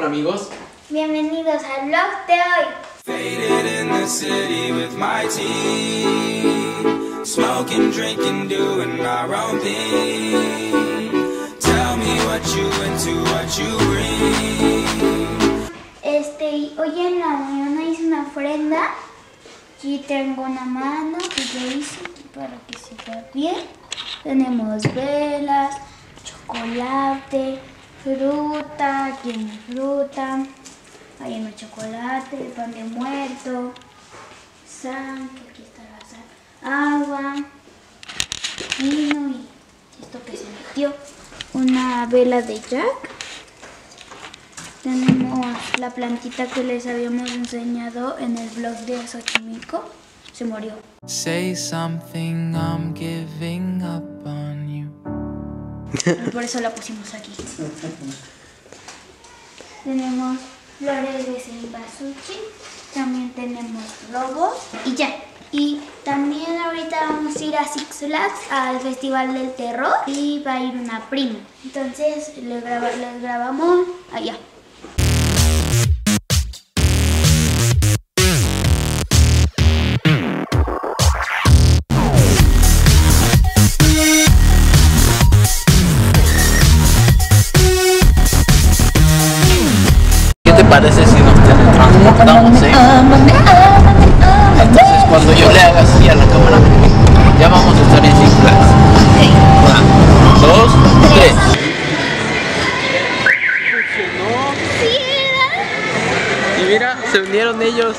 Hola amigos. Bienvenidos al vlog de hoy. Faded in the city with my team. Smoking, drinking, doing our own thing. Tell me what you into, what you bring. Este, hoy en la mañana hice una ofrenda. Aquí tengo una mano que yo hice para que se vea bien. Tenemos velas, chocolate, fruta, tiene fruta. Hay uno chocolate, pan de muerto, sal, que aquí está la sal, agua, vino y esto que se metió. Una vela de Jack. Tenemos la plantita que les habíamos enseñado en el blog de Xochimilco. Se murió. Say something, I'm giving up on. Por eso la pusimos aquí. tenemos flores de cempasúchil. También tenemos globos. Y ya. Y también ahorita vamos a ir a Six Flags al Festival del Terror. Y va a ir una prima. Entonces les, graba- grabamos allá. Mira, se unieron ellos.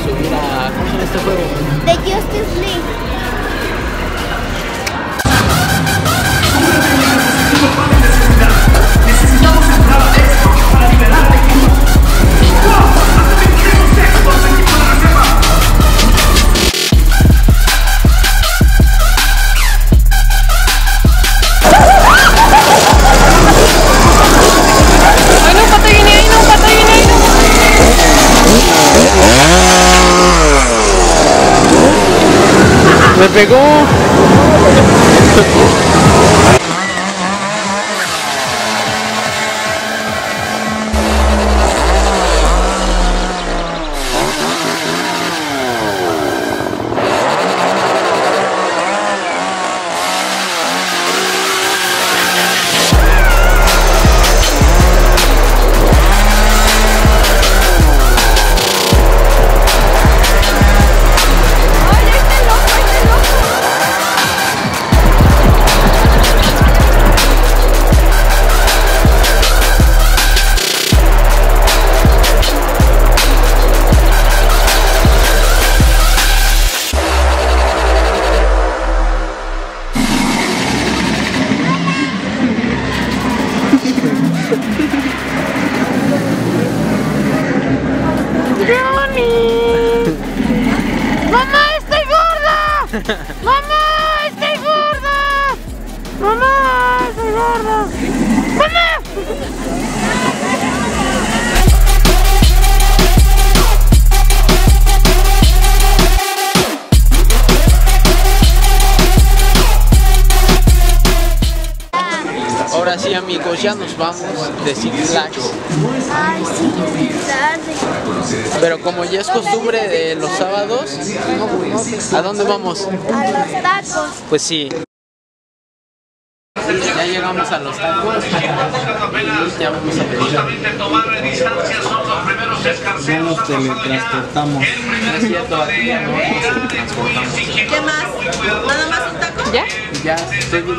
Subir a. ¿Cómo este juego? ¡Me pegó! Ahora sí amigos, ya nos vamos de Six Flags. Ay, sí, tarde. Pero como ya es costumbre de los sábados, ¿a dónde vamos? A los tacos. Pues sí. Ya llegamos a los tacos. Ya vamos a pedir. Ya nos teletransportamos. No es cierto, aquí ya no ¿Qué más? ¿Nada más un taco? ¿Ya? Ya, estoy bien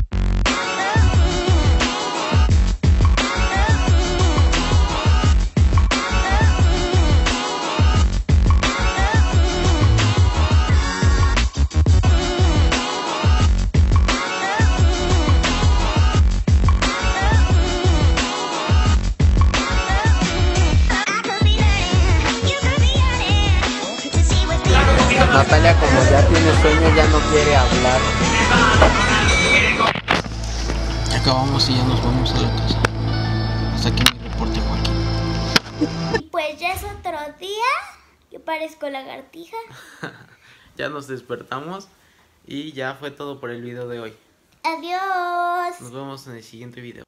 Quiere hablar. Ya acabamos y ya nos vamos a la casa. Hasta aquí mi reporte, Joaquín. Y pues ya es otro día. Yo parezco lagartija. Ya nos despertamos y ya fue todo por el video de hoy. Adiós. Nos vemos en el siguiente video.